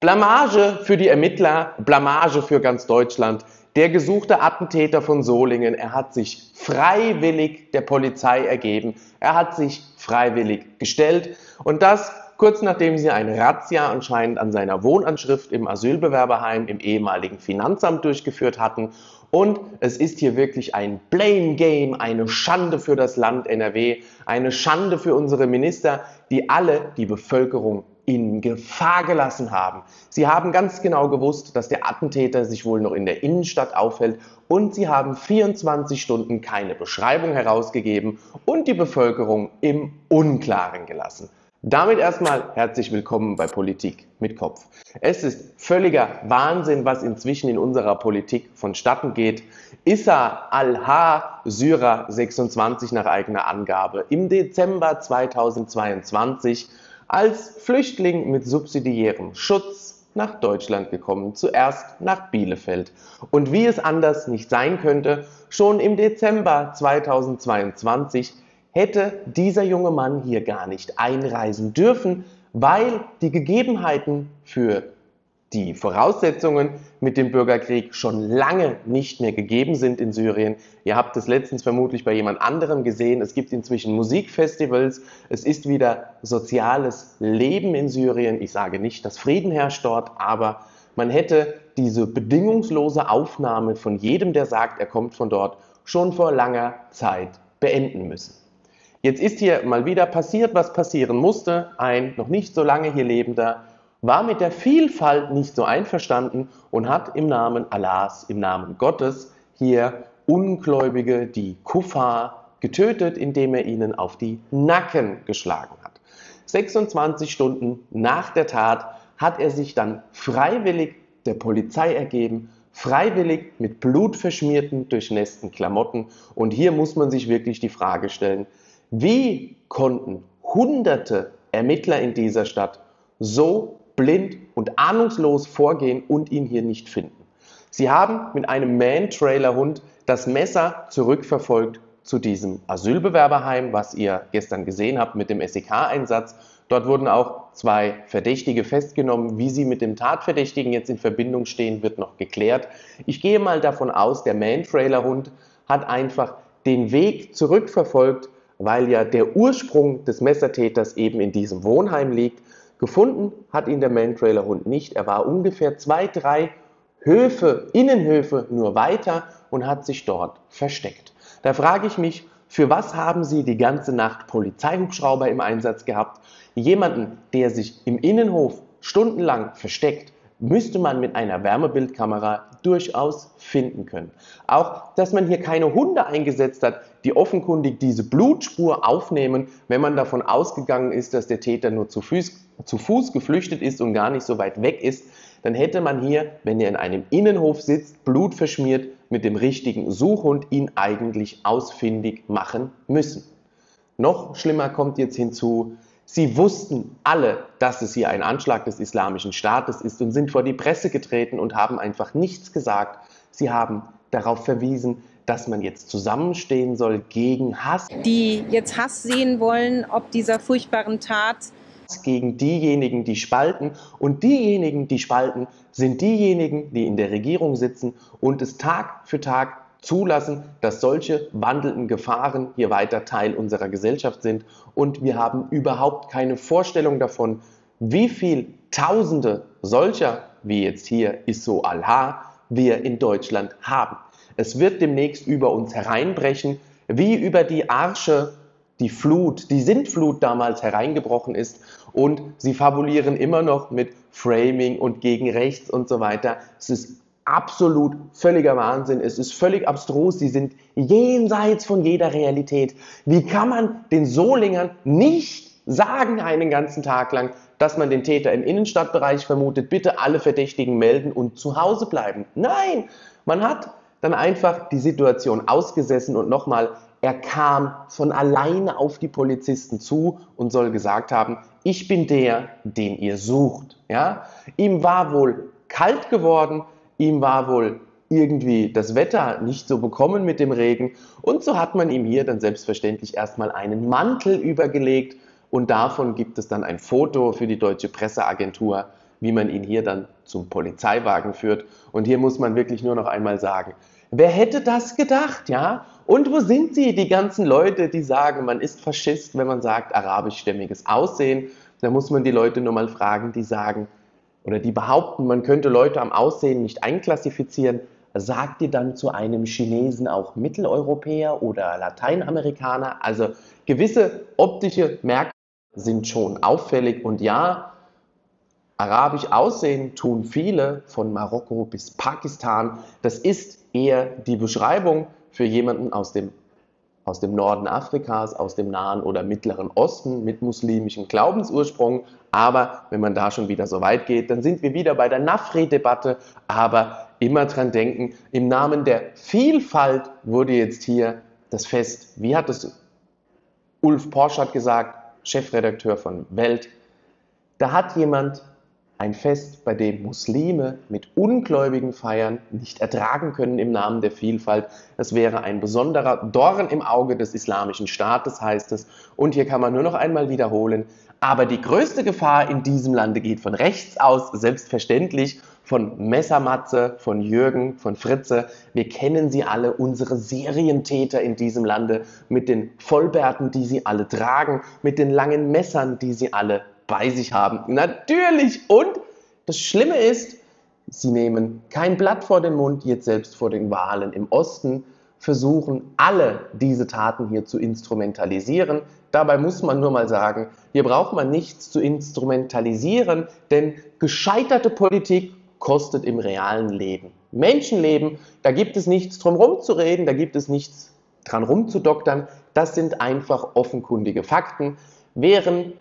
Blamage für die Ermittler, Blamage für ganz Deutschland. Der gesuchte Attentäter von Solingen, er hat sich freiwillig der Polizei ergeben. Er hat sich freiwillig gestellt und das kurz nachdem sie eine Razzia anscheinend an seiner Wohnanschrift im Asylbewerberheim im ehemaligen Finanzamt durchgeführt hatten. Und es ist hier wirklich ein Blame Game, eine Schande für das Land NRW, eine Schande für unsere Minister, die alle die Bevölkerung in Gefahr gelassen haben. Sie haben ganz genau gewusst, dass der Attentäter sich wohl noch in der Innenstadt aufhält und sie haben 24 Stunden keine Beschreibung herausgegeben und die Bevölkerung im Unklaren gelassen. Damit erstmal herzlich willkommen bei Politik mit Kopf. Es ist völliger Wahnsinn, was inzwischen in unserer Politik vonstatten geht. Issa al-Ha, Syrer 26 nach eigener Angabe, im Dezember 2022 als Flüchtling mit subsidiärem Schutz nach Deutschland gekommen, zuerst nach Bielefeld. Und wie es anders nicht sein könnte, schon im Dezember 2022 hätte dieser junge Mann hier gar nicht einreisen dürfen, weil die Gegebenheiten für die Voraussetzungen mit dem Bürgerkrieg schon lange nicht mehr gegeben sind in Syrien. Ihr habt es letztens vermutlich bei jemand anderem gesehen. Es gibt inzwischen Musikfestivals. Es ist wieder soziales Leben in Syrien. Ich sage nicht, dass Frieden herrscht dort, aber man hätte diese bedingungslose Aufnahme von jedem, der sagt, er kommt von dort, schon vor langer Zeit beenden müssen. Jetzt ist hier mal wieder passiert, was passieren musste. Ein noch nicht so lange hier lebender war mit der Vielfalt nicht so einverstanden und hat im Namen Allahs, im Namen Gottes hier Ungläubige, die Kuffar, getötet, indem er ihnen auf die Nacken geschlagen hat. 26 Stunden nach der Tat hat er sich dann freiwillig der Polizei ergeben, freiwillig mit blutverschmierten, durchnässten Klamotten. Und hier muss man sich wirklich die Frage stellen, wie konnten hunderte Ermittler in dieser Stadt so blind und ahnungslos vorgehen und ihn hier nicht finden? Sie haben mit einem Man-Trailer-Hund das Messer zurückverfolgt zu diesem Asylbewerberheim, was ihr gestern gesehen habt mit dem SEK-Einsatz. Dort wurden auch zwei Verdächtige festgenommen. Wie sie mit dem Tatverdächtigen jetzt in Verbindung stehen, wird noch geklärt. Ich gehe mal davon aus, der Man-Trailer-Hund hat einfach den Weg zurückverfolgt weil ja der Ursprung des Messertäters eben in diesem Wohnheim liegt. Gefunden hat ihn der Man-Trailer-Hund nicht. Er war ungefähr zwei, drei Höfe, Innenhöfe nur weiter und hat sich dort versteckt. Da frage ich mich, für was haben Sie die ganze Nacht Polizeihubschrauber im Einsatz gehabt? Jemanden, der sich im Innenhof stundenlang versteckt, müsste man mit einer Wärmebildkamera durchaus finden können. Auch, dass man hier keine Hunde eingesetzt hat, die offenkundig diese Blutspur aufnehmen, wenn man davon ausgegangen ist, dass der Täter nur zu Fuß, zu Fuß geflüchtet ist und gar nicht so weit weg ist, dann hätte man hier, wenn er in einem Innenhof sitzt, blutverschmiert, mit dem richtigen Suchhund ihn eigentlich ausfindig machen müssen. Noch schlimmer kommt jetzt hinzu, Sie wussten alle, dass es hier ein Anschlag des Islamischen Staates ist und sind vor die Presse getreten und haben einfach nichts gesagt. Sie haben darauf verwiesen, dass man jetzt zusammenstehen soll gegen Hass. Die jetzt Hass sehen wollen, ob dieser furchtbaren Tat. Gegen diejenigen, die spalten. Und diejenigen, die spalten, sind diejenigen, die in der Regierung sitzen und es Tag für Tag zulassen, dass solche wandelnden Gefahren hier weiter Teil unserer Gesellschaft sind. Und wir haben überhaupt keine Vorstellung davon, wie viel Tausende solcher, wie jetzt hier Isso al-Ha, wir in Deutschland haben. Es wird demnächst über uns hereinbrechen, wie über die Arsche die Flut, die Sintflut damals hereingebrochen ist und sie fabulieren immer noch mit Framing und gegen rechts und so weiter. Es ist absolut völliger Wahnsinn. Es ist völlig abstrus. Sie sind jenseits von jeder Realität. Wie kann man den Solingern nicht sagen einen ganzen Tag lang, dass man den Täter im Innenstadtbereich vermutet, bitte alle Verdächtigen melden und zu Hause bleiben? Nein, man hat dann einfach die Situation ausgesessen und nochmal, er kam von alleine auf die Polizisten zu und soll gesagt haben, ich bin der, den ihr sucht. Ja? Ihm war wohl kalt geworden, Ihm war wohl irgendwie das Wetter nicht so bekommen mit dem Regen und so hat man ihm hier dann selbstverständlich erstmal einen Mantel übergelegt und davon gibt es dann ein Foto für die deutsche Presseagentur. wie man ihn hier dann zum Polizeiwagen führt. Und hier muss man wirklich nur noch einmal sagen, wer hätte das gedacht, ja? Und wo sind sie, die ganzen Leute, die sagen, man ist Faschist, wenn man sagt arabischstämmiges Aussehen? Da muss man die Leute nur mal fragen, die sagen oder die behaupten, man könnte Leute am Aussehen nicht einklassifizieren. Sagt ihr dann zu einem Chinesen auch Mitteleuropäer oder Lateinamerikaner? Also gewisse optische Merkmale sind schon auffällig und ja, arabisch aussehen tun viele von Marokko bis Pakistan. Das ist eher die Beschreibung für jemanden aus dem, aus dem Norden Afrikas, aus dem Nahen oder Mittleren Osten mit muslimischem Glaubensursprung. Aber wenn man da schon wieder so weit geht, dann sind wir wieder bei der Nafri-Debatte. Aber immer dran denken, im Namen der Vielfalt wurde jetzt hier das Fest, wie hat es Ulf Porschat gesagt, Chefredakteur von Welt, da hat jemand ein Fest, bei dem Muslime mit Ungläubigen feiern, nicht ertragen können im Namen der Vielfalt. Das wäre ein besonderer Dorn im Auge des islamischen Staates, heißt es. Und hier kann man nur noch einmal wiederholen, aber die größte Gefahr in diesem Lande geht von rechts aus, selbstverständlich von Messermatze, von Jürgen, von Fritze. Wir kennen sie alle, unsere Serientäter in diesem Lande mit den Vollbärten, die sie alle tragen, mit den langen Messern, die sie alle bei sich haben. Natürlich. Und das Schlimme ist, sie nehmen kein Blatt vor den Mund, jetzt selbst vor den Wahlen im Osten, versuchen alle diese Taten hier zu instrumentalisieren. Dabei muss man nur mal sagen, hier braucht man nichts zu instrumentalisieren, denn gescheiterte Politik kostet im realen Leben. Menschenleben, da gibt es nichts drum rumzureden, da gibt es nichts dran rumzudoktern. Das sind einfach offenkundige Fakten. Wären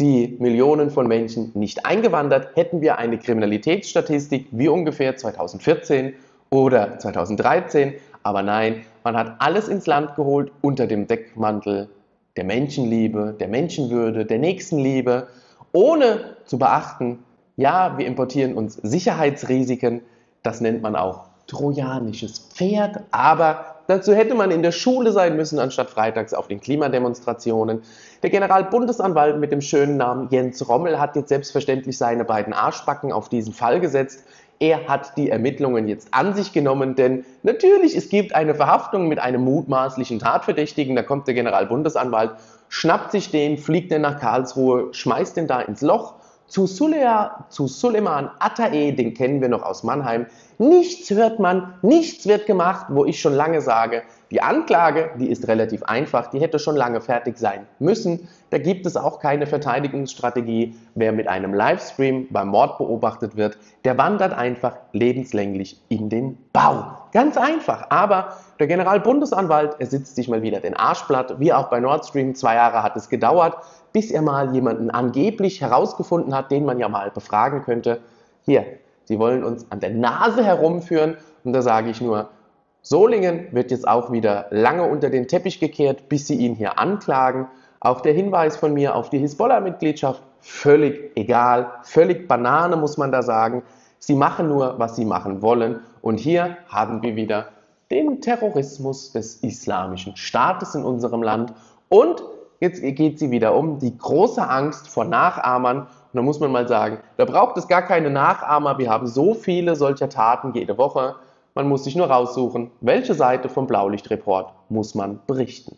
die Millionen von Menschen nicht eingewandert, hätten wir eine Kriminalitätsstatistik wie ungefähr 2014 oder 2013. Aber nein, man hat alles ins Land geholt unter dem Deckmantel der Menschenliebe, der Menschenwürde, der Nächstenliebe, ohne zu beachten, ja, wir importieren uns Sicherheitsrisiken, das nennt man auch trojanisches Pferd, aber dazu hätte man in der Schule sein müssen, anstatt freitags auf den Klimademonstrationen. Der Generalbundesanwalt mit dem schönen Namen Jens Rommel hat jetzt selbstverständlich seine beiden Arschbacken auf diesen Fall gesetzt. Er hat die Ermittlungen jetzt an sich genommen, denn natürlich, es gibt eine Verhaftung mit einem mutmaßlichen Tatverdächtigen. Da kommt der Generalbundesanwalt, schnappt sich den, fliegt den nach Karlsruhe, schmeißt den da ins Loch zu, Sulea, zu Atae, den kennen wir noch aus Mannheim, nichts hört man, nichts wird gemacht, wo ich schon lange sage, die Anklage, die ist relativ einfach, die hätte schon lange fertig sein müssen. Da gibt es auch keine Verteidigungsstrategie. Wer mit einem Livestream beim Mord beobachtet wird, der wandert einfach lebenslänglich in den Bau. Ganz einfach. Aber der Generalbundesanwalt, er sitzt sich mal wieder den Arschblatt, wie auch bei Nord Stream. Zwei Jahre hat es gedauert, bis er mal jemanden angeblich herausgefunden hat, den man ja mal befragen könnte. Hier, Sie wollen uns an der Nase herumführen. Und da sage ich nur, Solingen wird jetzt auch wieder lange unter den Teppich gekehrt, bis sie ihn hier anklagen. Auch der Hinweis von mir auf die Hisbollah-Mitgliedschaft, völlig egal, völlig Banane muss man da sagen. Sie machen nur, was sie machen wollen. Und hier haben wir wieder den Terrorismus des islamischen Staates in unserem Land. Und jetzt geht sie wieder um die große Angst vor Nachahmern. Und da muss man mal sagen, da braucht es gar keine Nachahmer. Wir haben so viele solcher Taten jede Woche. Man muss sich nur raussuchen, welche Seite vom Blaulichtreport muss man berichten.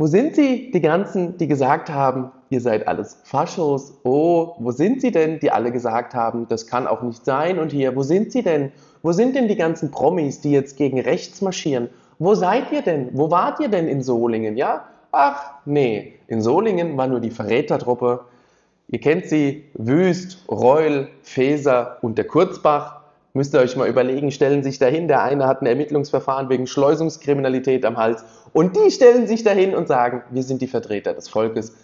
Wo sind sie, die ganzen, die gesagt haben, ihr seid alles Faschos? Oh, wo sind sie denn, die alle gesagt haben, das kann auch nicht sein? Und hier, wo sind sie denn? Wo sind denn die ganzen Promis, die jetzt gegen rechts marschieren? Wo seid ihr denn? Wo wart ihr denn in Solingen? Ja? Ach, nee, in Solingen war nur die Verrätertruppe. Ihr kennt sie, Wüst, Reul, Feser und der Kurzbach. Müsst ihr euch mal überlegen, stellen sich dahin, der eine hat ein Ermittlungsverfahren wegen Schleusungskriminalität am Hals und die stellen sich dahin und sagen, wir sind die Vertreter des Volkes.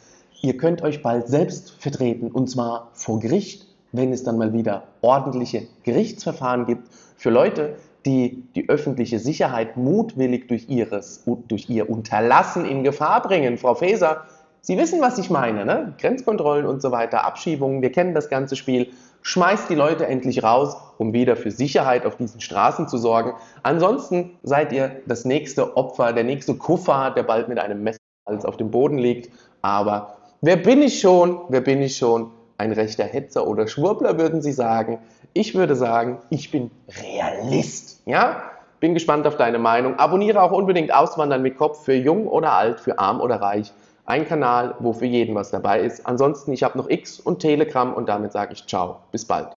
Ihr könnt euch bald selbst vertreten und zwar vor Gericht, wenn es dann mal wieder ordentliche Gerichtsverfahren gibt für Leute, die die öffentliche Sicherheit mutwillig durch, ihres, durch ihr Unterlassen in Gefahr bringen. Frau Faeser, Sie wissen, was ich meine, ne? Grenzkontrollen und so weiter, Abschiebungen, wir kennen das ganze Spiel schmeißt die Leute endlich raus, um wieder für Sicherheit auf diesen Straßen zu sorgen. Ansonsten seid ihr das nächste Opfer, der nächste Kuffer, der bald mit einem Messer auf dem Boden liegt. Aber wer bin ich schon? Wer bin ich schon? Ein rechter Hetzer oder Schwurbler, würden Sie sagen. Ich würde sagen, ich bin Realist. Ja? Bin gespannt auf deine Meinung. Abonniere auch unbedingt Auswandern mit Kopf für jung oder alt, für arm oder reich. Ein Kanal, wo für jeden was dabei ist. Ansonsten, ich habe noch X und Telegram und damit sage ich ciao. Bis bald.